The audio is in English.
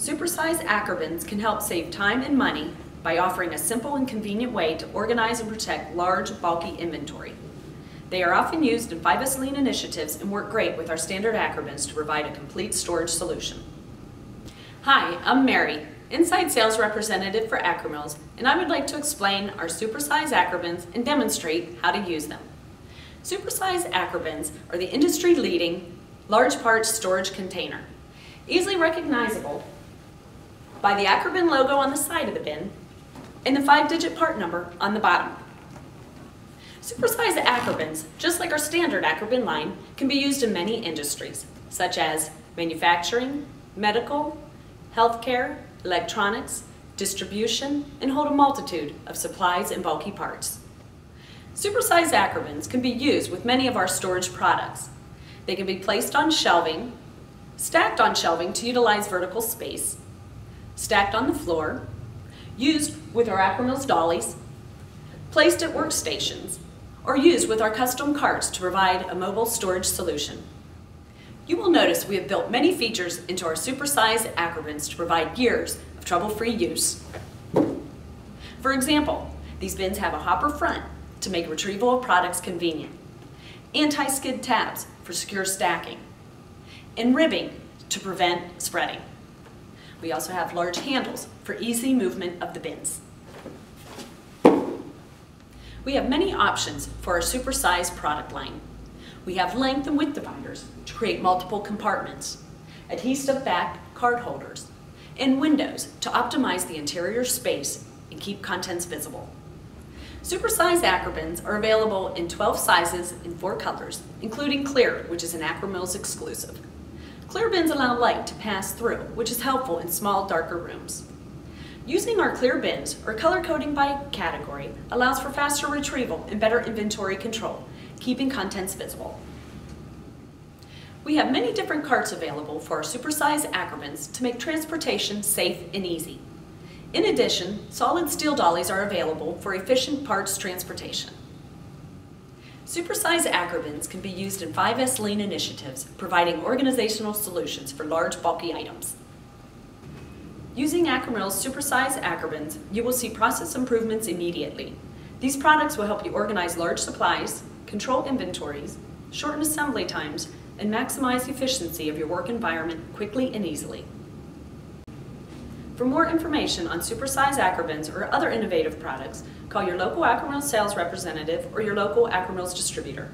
Supersize AkroBins can help save time and money by offering a simple and convenient way to organize and protect large, bulky inventory. They are often used in 5S Lean initiatives and work great with our standard AkroBins to provide a complete storage solution. Hi, I'm Mary, Inside Sales Representative for Akro-Mils, and I would like to explain our Supersize AkroBins and demonstrate how to use them. Supersize AkroBins are the industry-leading large parts storage container. Easily recognizable by the AkroBin logo on the side of the bin and the five-digit part number on the bottom. Supersize AkroBins, just like our standard AkroBin line, can be used in many industries, such as manufacturing, medical, healthcare, electronics, distribution, and hold a multitude of supplies and bulky parts. Supersize AkroBins can be used with many of our storage products. They can be placed on shelving, stacked on shelving to utilize vertical space, stacked on the floor, used with our Akro-Mils dollies, placed at workstations, or used with our custom carts to provide a mobile storage solution. You will notice we have built many features into our supersized AkroBins to provide years of trouble-free use. For example, these bins have a hopper front to make retrieval of products convenient, anti-skid tabs for secure stacking, and ribbing to prevent spreading. We also have large handles for easy movement of the bins. We have many options for our supersized product line. We have length and width dividers to create multiple compartments, adhesive back card holders, and windows to optimize the interior space and keep contents visible. Supersized AkroBins are available in 12 sizes in four colors, including clear, which is an Akro-Mils exclusive. Clear bins allow light to pass through, which is helpful in small, darker rooms. Using our clear bins, or color coding by category, allows for faster retrieval and better inventory control, keeping contents visible. We have many different carts available for our supersized AkroBins to make transportation safe and easy. In addition, solid steel dollies are available for efficient parts transportation. Supersize AkroBins can be used in 5S Lean initiatives, providing organizational solutions for large, bulky items. Using Akro-Mils' Supersize AkroBins, you will see process improvements immediately. These products will help you organize large supplies, control inventories, shorten assembly times, and maximize efficiency of your work environment quickly and easily. For more information on supersized AkroBins or other innovative products, call your local Akro-Mils sales representative or your local Akro-Mils distributor.